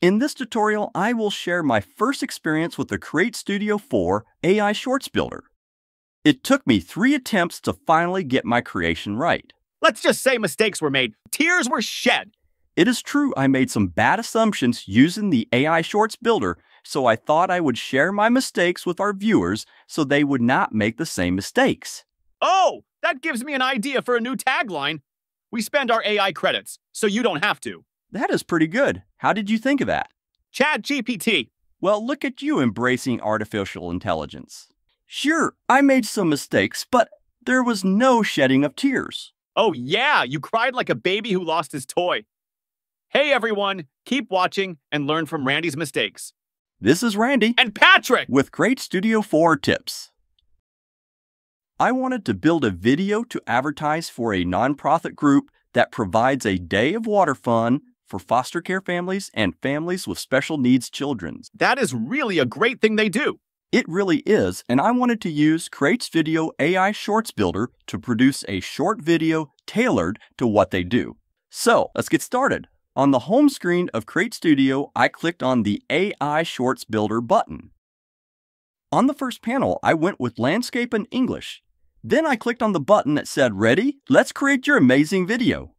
In this tutorial, I will share my first experience with the Create Studio 4 AI Shorts Builder. It took me three attempts to finally get my creation right. Let's just say mistakes were made. Tears were shed. It is true I made some bad assumptions using the AI Shorts Builder, so I thought I would share my mistakes with our viewers so they would not make the same mistakes. Oh, that gives me an idea for a new tagline. We spend our AI credits, so you don't have to. That is pretty good. How did you think of that? Chat GPT. Well, look at you embracing artificial intelligence. Sure, I made some mistakes, but there was no shedding of tears. Oh, yeah, you cried like a baby who lost his toy. Hey, everyone, keep watching and learn from Randy's mistakes. This is Randy And Patrick! with Create Studio 4 tips. I wanted to build a video to advertise for a nonprofit group that provides a day of water fun for foster care families and families with special needs children. That is really a great thing they do. It really is, and I wanted to use Create Studio AI Shorts Builder to produce a short video tailored to what they do. So let's get started. On the home screen of Create Studio, I clicked on the AI Shorts Builder button. On the first panel, I went with Landscape and English. Then I clicked on the button that said, Ready? Let's create your amazing video.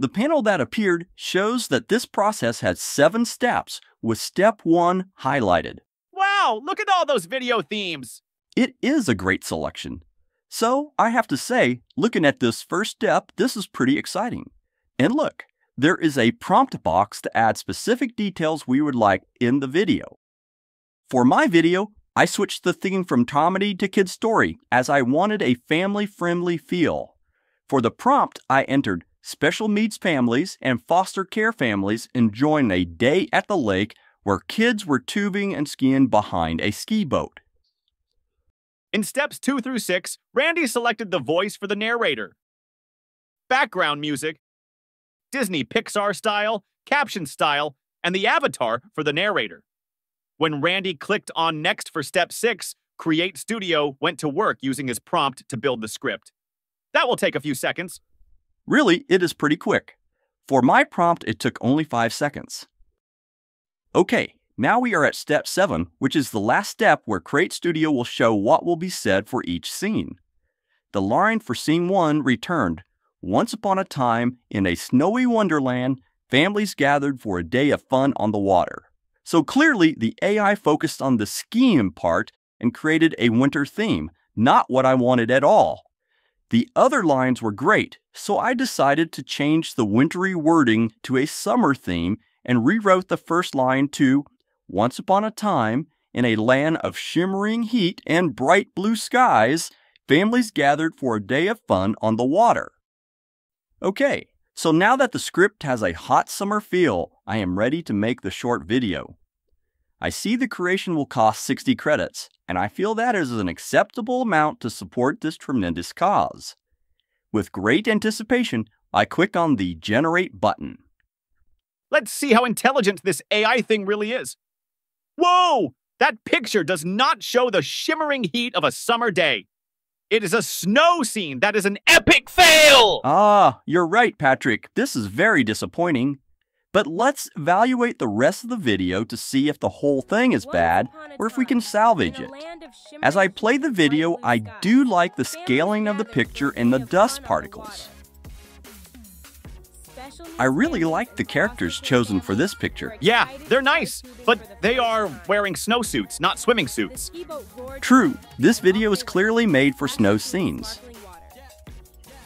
The panel that appeared shows that this process has seven steps, with step one highlighted. Wow, look at all those video themes. It is a great selection. So, I have to say, looking at this first step, this is pretty exciting. And look, there is a prompt box to add specific details we would like in the video. For my video, I switched the theme from comedy to kid story as I wanted a family friendly feel. For the prompt, I entered special needs families and foster care families enjoying a day at the lake where kids were tubing and skiing behind a ski boat. In steps two through six, Randy selected the voice for the narrator, background music, Disney Pixar style, caption style, and the avatar for the narrator. When Randy clicked on next for step six, Create Studio went to work using his prompt to build the script. That will take a few seconds. Really, it is pretty quick. For my prompt, it took only 5 seconds. Okay, now we are at step 7, which is the last step where Create Studio will show what will be said for each scene. The line for scene 1 returned Once upon a time, in a snowy wonderland, families gathered for a day of fun on the water. So clearly, the AI focused on the skiing part and created a winter theme, not what I wanted at all. The other lines were great, so I decided to change the wintry wording to a summer theme and rewrote the first line to Once upon a time, in a land of shimmering heat and bright blue skies, families gathered for a day of fun on the water. Okay, so now that the script has a hot summer feel, I am ready to make the short video. I see the creation will cost 60 credits, and I feel that is an acceptable amount to support this tremendous cause. With great anticipation, I click on the Generate button. Let's see how intelligent this AI thing really is. Whoa! That picture does not show the shimmering heat of a summer day. It is a snow scene that is an epic fail! Ah, you're right, Patrick. This is very disappointing. But let's evaluate the rest of the video to see if the whole thing is bad or if we can salvage it. As I play the video, I do like the scaling of the picture and the dust particles. I really like the characters chosen for this picture. Yeah, they're nice, but they are wearing snowsuits, not swimming suits. True, this video is clearly made for snow scenes.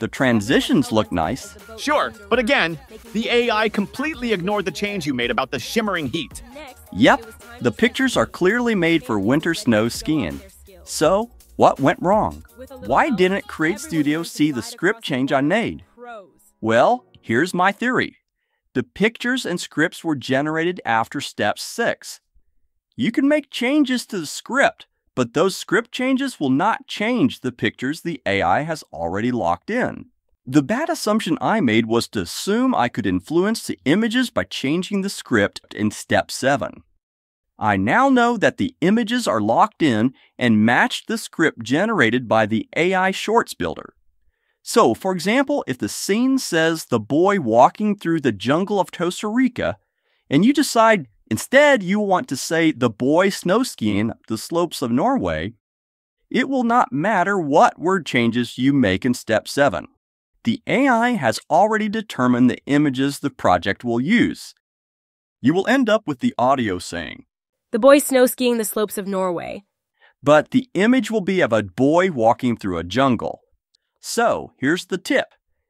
The transitions look nice. Sure, but again, the AI completely ignored the change you made about the shimmering heat. Yep, the pictures are clearly made for winter snow skiing. So, what went wrong? Why didn't Create Studio see the script change I made? Well, here's my theory. The pictures and scripts were generated after step 6. You can make changes to the script, but those script changes will not change the pictures the AI has already locked in. The bad assumption I made was to assume I could influence the images by changing the script in step 7. I now know that the images are locked in and match the script generated by the AI Shorts Builder. So, for example, if the scene says the boy walking through the jungle of Costa Rica, and you decide instead you want to say the boy snow skiing the slopes of Norway, it will not matter what word changes you make in step 7. The AI has already determined the images the project will use. You will end up with the audio saying, The boy snow skiing the slopes of Norway. but the image will be of a boy walking through a jungle. So, here's the tip.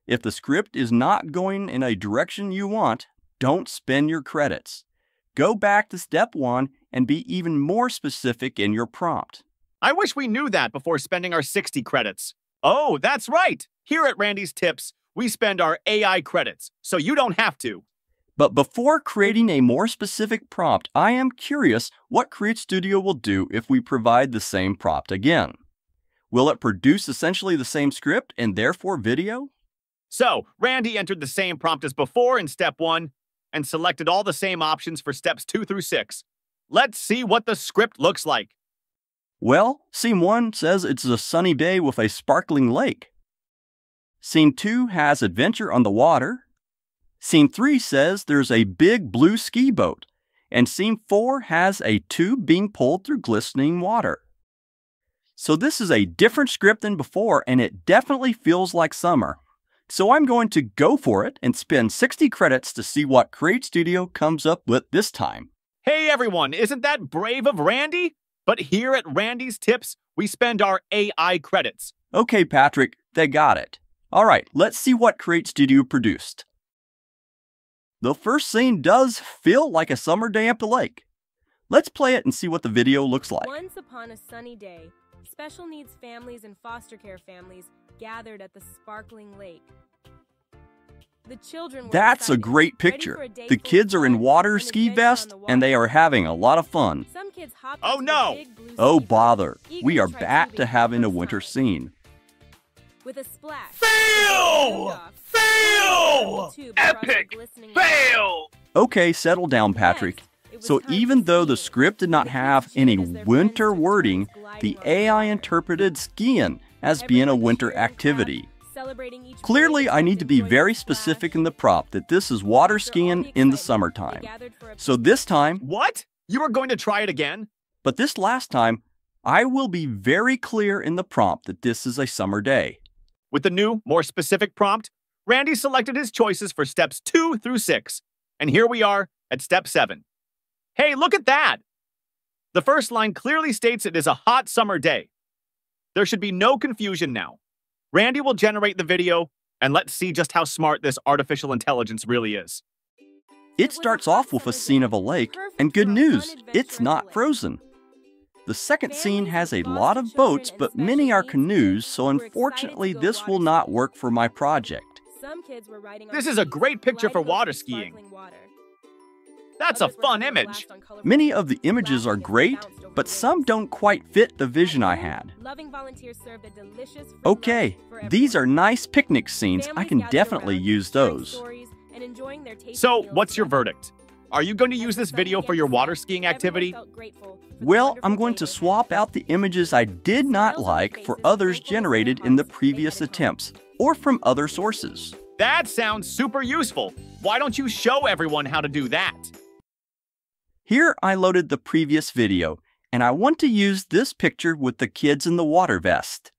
If the script is not going in a direction you want, don't spend your credits. Go back to step one and be even more specific in your prompt. I wish we knew that before spending our 60 credits. Oh, that's right. Here at Randy's Tips, we spend our AI credits, so you don't have to. But before creating a more specific prompt, I am curious what Create Studio will do if we provide the same prompt again. Will it produce essentially the same script and therefore video? So, Randy entered the same prompt as before in step one and selected all the same options for steps two through six. Let's see what the script looks like. Well, scene 1 says it's a sunny day with a sparkling lake. Scene 2 has adventure on the water. Scene 3 says there's a big blue ski boat. And scene 4 has a tube being pulled through glistening water. So this is a different script than before, and it definitely feels like summer. So I'm going to go for it and spend 60 credits to see what Create Studio comes up with this time. Hey everyone, isn't that brave of Randy? But here at Randy's Tips, we spend our AI credits. Okay, Patrick, they got it. All right, let's see what Create Studio produced. The first scene does feel like a summer day at the lake. Let's play it and see what the video looks like. Once upon a sunny day, special needs families and foster care families gathered at the sparkling lake. The children were That's a great picture. a The kids are in water ski vests the and they are having a lot of fun. Some kids hopped Oh, no. Oh bother, we are back to having a winter time. scene. With a splash. Fail! Fail! Epic Fail! Okay, settle down, Patrick. So even though the script did not have any winter wording, the AI interpreted skiing as being a winter activity. Clearly, I need to be very specific in the prompt that this is water skiing in the summertime. So this time, What? You are going to try it again? but this last time, I will be very clear in the prompt that this is a summer day. With the new, more specific prompt, Randy selected his choices for steps two through six. And here we are at step seven. Hey, look at that! The first line clearly states it is a hot summer day. There should be no confusion now. Randy will generate the video, and let's see just how smart this artificial intelligence really is. It starts off with a scene of a lake, and good news, it's not frozen. The second scene has a lot of boats, but many are canoes, so unfortunately, this will not work for my project. This is a great picture for water skiing. That's a fun image. Many of the images are great, but some don't quite fit the vision I had. Okay, these are nice picnic scenes. I can definitely use those. So, what's your verdict? Are you going to use this video for your water skiing activity? Well, I'm going to swap out the images I did not like for others generated in the previous attempts or from other sources. That sounds super useful. Why don't you show everyone how to do that? Here I loaded the previous video, and I want to use this picture with the kids in the water vest.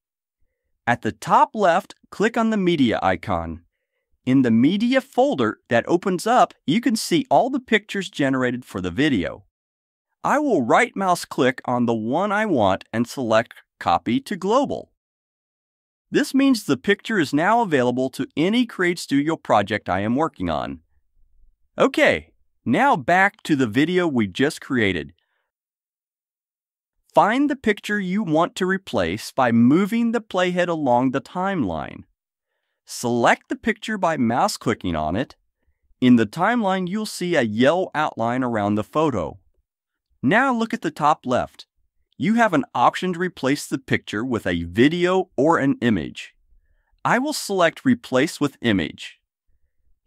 At the top left, click on the media icon. In the media folder that opens up, you can see all the pictures generated for the video. I will right mouse click on the one I want and select Copy to Global. This means the picture is now available to any Create Studio project I am working on. Okay, now back to the video we just created. Find the picture you want to replace by moving the playhead along the timeline. Select the picture by mouse clicking on it. In the timeline, you'll see a yellow outline around the photo. Now look at the top left. You have an option to replace the picture with a video or an image. I will select Replace with Image.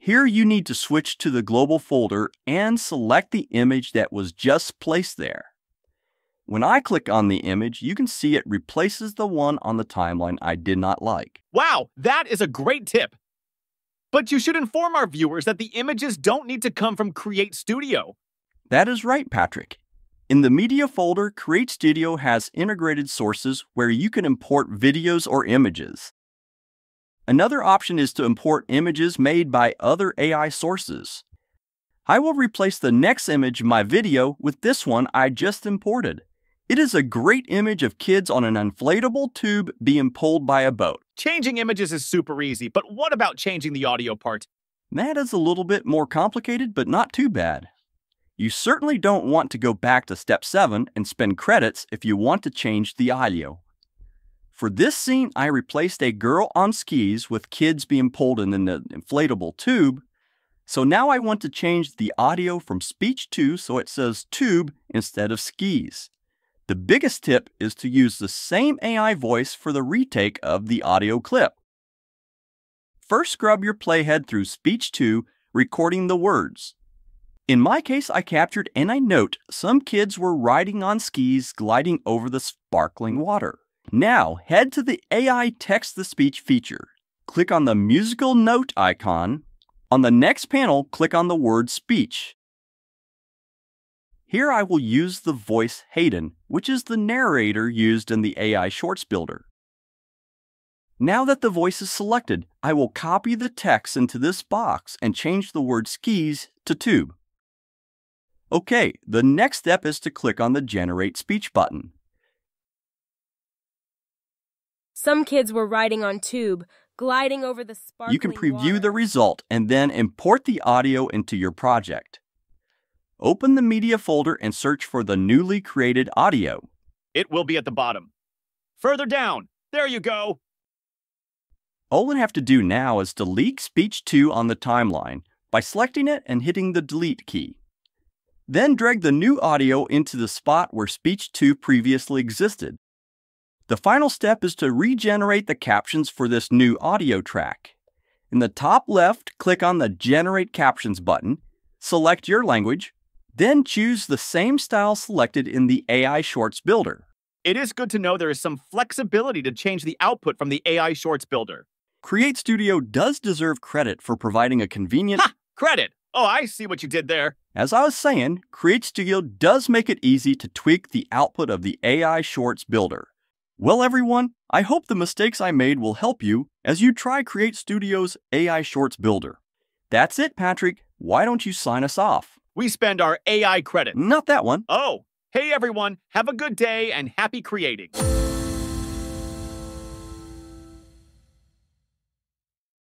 Here you need to switch to the global folder and select the image that was just placed there. When I click on the image, you can see it replaces the one on the timeline I did not like. Wow, that is a great tip. But you should inform our viewers that the images don't need to come from Create Studio. That is right, Patrick. In the Media folder, Create Studio has integrated sources where you can import videos or images. Another option is to import images made by other AI sources. I will replace the next image in my video with this one I just imported. It is a great image of kids on an inflatable tube being pulled by a boat. Changing images is super easy, but what about changing the audio part? That is a little bit more complicated, but not too bad. You certainly don't want to go back to step 7 and spend credits if you want to change the audio. For this scene, I replaced a girl on skis with kids being pulled in an inflatable tube. So now I want to change the audio from speech to so it says tube instead of skis. The biggest tip is to use the same AI voice for the retake of the audio clip. First, scrub your playhead through Speech 2, recording the words. In my case, I captured and I note some kids were riding on skis gliding over the sparkling water. Now, head to the AI Text to Speech feature. Click on the musical note icon. On the next panel, click on the word speech. Here I will use the voice Hayden, which is the narrator used in the AI Shorts Builder. Now that the voice is selected, I will copy the text into this box and change the word skis to tube. Okay, the next step is to click on the Generate Speech button. Some kids were riding on tube, gliding over the sparkling You can preview water. the result and then import the audio into your project. Open the Media folder and search for the newly created audio. It will be at the bottom. Further down. There you go. All we have to do now is delete Speech 2 on the timeline by selecting it and hitting the Delete key. Then drag the new audio into the spot where Speech 2 previously existed. The final step is to regenerate the captions for this new audio track. In the top left, click on the Generate Captions button, select your language, then choose the same style selected in the AI Shorts Builder. It is good to know there is some flexibility to change the output from the AI Shorts Builder. Create Studio does deserve credit for providing a convenient Ha! Credit! Oh, I see what you did there. As I was saying, Create Studio does make it easy to tweak the output of the AI Shorts Builder. Well, everyone, I hope the mistakes I made will help you as you try Create Studio's AI Shorts Builder. That's it, Patrick. Why don't you sign us off? We spend our AI credit. Not that one. Oh, hey everyone, have a good day and happy creating.